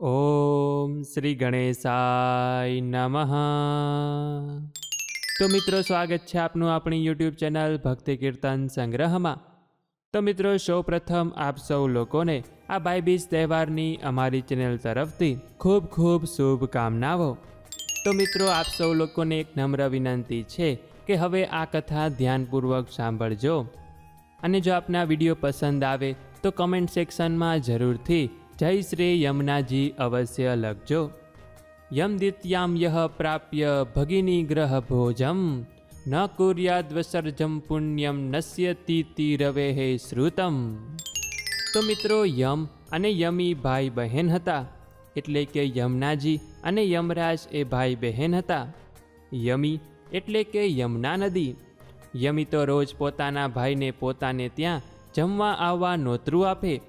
ઓમ શ્રી ગણેશાય નમઃ. તો મિત્રો, સ્વાગત છે આપનું આપણી યુટ્યુબ ચેનલ ભક્તિ કીર્તન સંગ્રહમાં. તો મિત્રો સૌ પ્રથમ આપ સૌ લોકોને આ ભાઈબીજ તહેવારની અમારી ચેનલ તરફથી ખૂબ ખૂબ શુભકામનાઓ. તો મિત્રો, આપ સૌ લોકોને એક નમ્ર વિનંતી છે કે હવે આ કથા ધ્યાનપૂર્વક સાંભળજો. અને જો આપના વીડિયો પસંદ આવે, તો કમેન્ટ સેક્શનમાં જરૂરથી જય શ્રી યમુનાજી, અવશ્ય લખજો. યમદિત્યામ યહ પ્રાપ્ય ભગિની ગ્રહ ભોજમ. ન કુર્યાદ્વસર્જમ પુણ્યમ નશ્યતી રવે હે શ્રુતમ. તો મિત્રો, યમ અને યમી ભાઈ બહેન હતા. એટલે કે યમનાજી અને યમરાજ એ ભાઈ બહેન હતા. યમી એટલે કે યમુના નદી. યમી તો રોજ પોતાના ભાઈને પોતાને ત્યાં જમવા આવવા નોતરું આપે.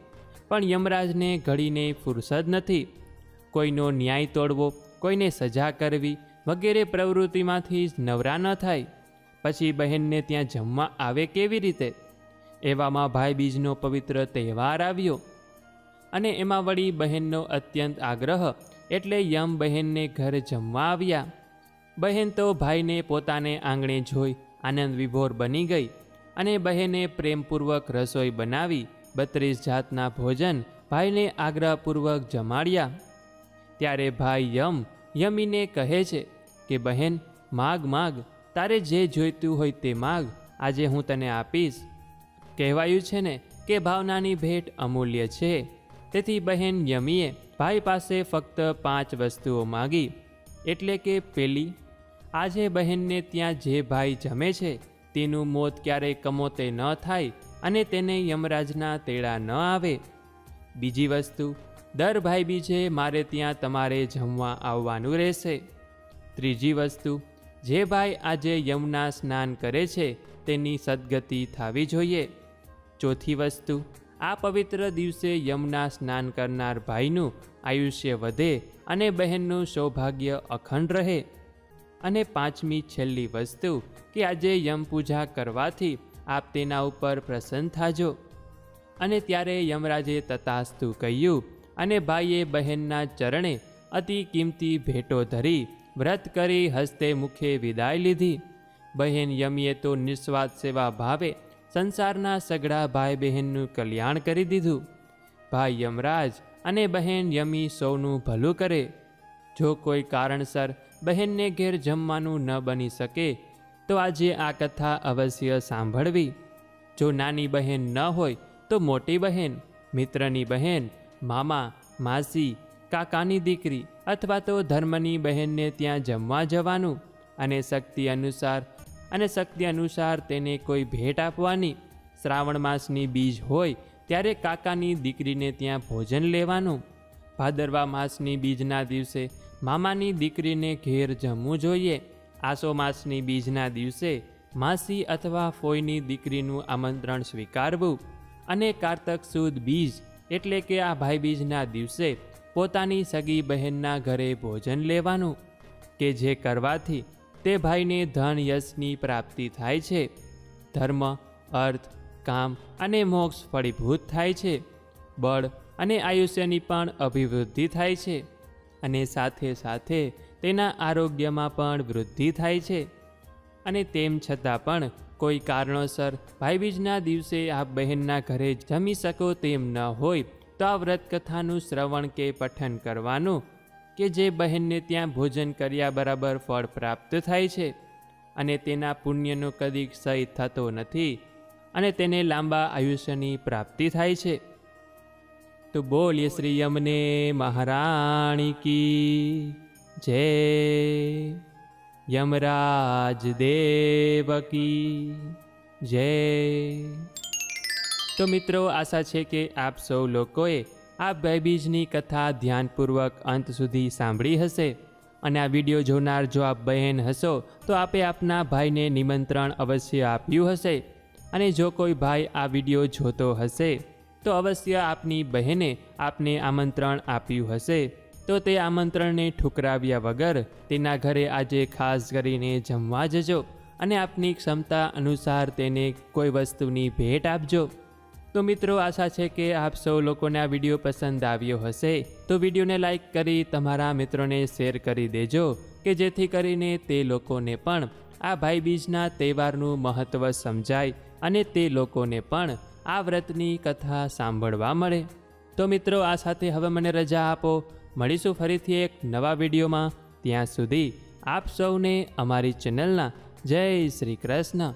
પણ યમરાજને ઘડીને ફુરસદ નથી. કોઈનો ન્યાય તોડવો, કોઈને સજા કરવી વગેરે પ્રવૃત્તિમાંથી જ નવરા ન થાય. પછી બહેનને ત્યાં જમવા આવે કેવી રીતે? એવામાં ભાઈબીજનો પવિત્ર તહેવાર આવ્યો. અને એમાં વળી બહેનનો અત્યંત આગ્રહ એટલે યમ બહેનને ઘર જમવા આવ્યા. બહેન તો ભાઈને પોતાને આંગણે જોઈ આનંદ વિભોર બની ગઈ અને બહેને પ્રેમપૂર્વક રસોઈ બનાવી. બત્રીસ જાતના ભોજન ભાઈને આગ્રહપૂર્વક જમાડ્યા. ત્યારે ભાઈ યમ યમીને કહે છે કે, બહેન, માગ માગ, તારે જે જોઈતું હોય તે માગ, આજે હું તને આપીશ. કહેવાયું છે ને કે ભાવનાની ભેટ અમૂલ્ય છે. તેથી બહેન યમીએ ભાઈ પાસે ફક્ત પાંચ વસ્તુઓ માગી. એટલે કે પેલી, આજે બહેનને ત્યાં જે ભાઈ જમે છે, તેનું મોત ક્યારેય કમોતે ન થાય અને તેને યમરાજના તેડા ન આવે. બીજી વસ્તુ, દર ભાઈ બીજે મારે ત્યાં તમારે જમવા આવવાનું રહેશે. ત્રીજી વસ્તુ, જે ભાઈ આજે યમુના સ્નાન કરે છે, તેની સદગતિ થવી જોઈએ. ચોથી વસ્તુ, આ પવિત્ર દિવસે યમુના સ્નાન કરનાર ભાઈનું આયુષ્ય વધે અને બહેનનું સૌભાગ્ય અખંડ રહે. અને પાંચમી છેલ્લી વસ્તુ, કે આજે યમ પૂજા કરવાથી આપ તેના ઉપર પ્રસન્ન થાજો. અને ત્યારે યમરાજે તથાસ્તુ કહ્યું, અને ભાઈએ બહેનના ચરણે અતિ કિંમતી ભેટો ધરી, વ્રત કરી હસ્તે મુખે વિદાય લીધી. બહેન યમીએ તો નિસ્વાર્થ સેવા ભાવે સંસારના સગડા ભાઈ બહેનનું કલ્યાણ કરી દીધું. ભાઈ યમરાજ અને બહેન યમી સૌનું ભલું કરે. જો કોઈ કારણસર બહેનને ઘેર જમવાનું ન બની શકે તો આજે આ કથા અવશ્ય સાંભળવી. જો નાની બહેન ન હોય તો મોટી બહેન, મિત્રની બહેન, મામા, માસી, કાકાની દીકરી અથવા તો ધર્મની બહેનને ત્યાં જમવા જવાનું અને શક્તિ અનુસાર અને શક્તિ અનુસાર તેને કોઈ ભેટ આપવાની. શ્રાવણ માસની બીજ હોય ત્યારે કાકાની દીકરીને ત્યાં ભોજન લેવાનું. ભાદરવા માસની બીજના દિવસે મામાની દીકરીને ઘેર જમવું જોઈએ. આસો માસની બીજના દિવસે માસી અથવા ફોઈની દીકરીનું આમંત્રણ સ્વીકારવું અને કારતક સુદ બીજ એટલે કે આ ભાઈબીજના દિવસે પોતાની સગી બહેનના ઘરે ભોજન લેવાનું કે જે કરવાથી તે ભાઈને ધન યશની પ્રાપ્તિ થાય છે. ધર્મ, અર્થ, કામ અને મોક્ષ ફળીભૂત થાય છે. બળ અને આયુષ્યની પણ અભિવૃદ્ધિ થાય છે. અને સાથે સાથે તેના આરોગ્યમાં પણ વૃદ્ધિ થાય છે. અને તેમ છતાં પણ કોઈ કારણોસર ભાઈબીજના દિવસે આપ બહેનના ઘરે જમી શકો તેમ ન હોય, તો આ વ્રતકથાનું શ્રવણ કે પઠન કરવાનું કે જે બહેનને ત્યાં ભોજન કર્યા બરાબર ફળ પ્રાપ્ત થાય છે. અને તેના પુણ્યનો કદી ક્ષય થતો નથી અને તેને લાંબા આયુષ્યની પ્રાપ્તિ થાય છે. તો બોલીએ શ્રી યમને મહારાણી કી. જય યમરાજ દેવકી જય. તો મિત્રો, આશા છે કે આપ સૌ લોકોએ આ ભાઈબીજની કથા ધ્યાનપૂર્વક અંત સુધી સાંભળી હશે. અને આ વીડિયો જોનાર જો આપ બહેન હશો, તો આપે આપના ભાઈને નિમંત્રણ અવશ્ય આપ્યું હશે. અને જો કોઈ ભાઈ આ વીડિયો જોતો હશે, તો અવશ્ય આપની બહેને આપને આમંત્રણ આપ્યું હશે. તો તે આમંત્રણને ઠુકરાવ્યા વગર તેના ઘરે આજે ખાસ કરીને જમવા જજો અને આપની ક્ષમતા અનુસાર તેને કોઈ વસ્તુની ભેટ આપજો. તો મિત્રો, આશા છે કે આપ સૌ લોકોને આ વીડિયો પસંદ આવ્યો હશે. તો વિડીયોને લાઈક કરી તમારા મિત્રોને શેર કરી દેજો કે જેથી કરીને તે લોકોને પણ આ ભાઈબીજના તહેવારનું મહત્ત્વ સમજાય અને તે લોકોને પણ આ વ્રતની કથા સાંભળવા મળે. તો મિત્રો, આ સાથે હવે મને રજા આપો. મળીશું ફરીથી એક નવા વિડીયોમાં. ત્યાં સુધી આપ સૌને અમારી ચેનલના જય શ્રી કૃષ્ણ.